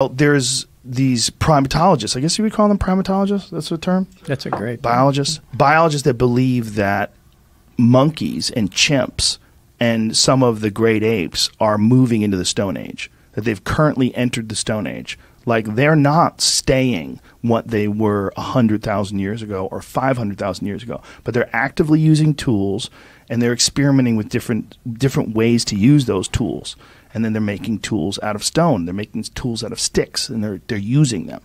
Well, there's these primatologists. I guess you would call them primatologists. That's the term. That's a great biologists. Biologists that believe that monkeys and chimps and some of the great apes are moving into the Stone Age. That they've currently entered the Stone Age. Like they're not staying what they were 100,000 years ago or 500,000 years ago, but they're actively using tools and they're experimenting with different different ways to use those tools. And then they're making tools out of stone. They're making tools out of sticks and they're they're using them.